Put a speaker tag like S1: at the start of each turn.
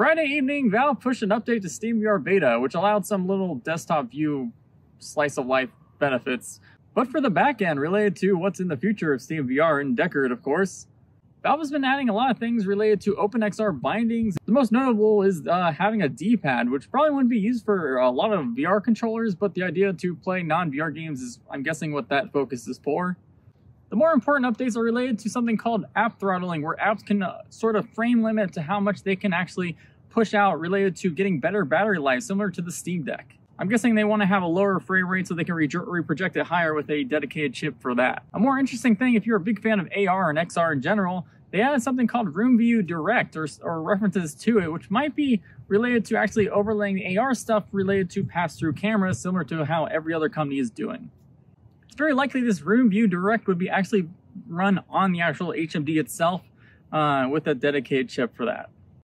S1: Friday evening, Valve pushed an update to SteamVR Beta, which allowed some little desktop view slice of life benefits, but for the backend related to what's in the future of SteamVR and Deckard, of course. Valve has been adding a lot of things related to OpenXR bindings. The most notable is uh, having a D-pad, which probably wouldn't be used for a lot of VR controllers, but the idea to play non-VR games is, I'm guessing, what that focus is for. The more important updates are related to something called app throttling, where apps can uh, sort of frame limit to how much they can actually push out related to getting better battery life, similar to the Steam Deck. I'm guessing they want to have a lower frame rate so they can re reproject it higher with a dedicated chip for that. A more interesting thing, if you're a big fan of AR and XR in general, they added something called Room View Direct or, or references to it, which might be related to actually overlaying the AR stuff related to pass-through cameras, similar to how every other company is doing. It's very likely this Room View Direct would be actually run on the actual HMD itself uh, with a dedicated chip for that.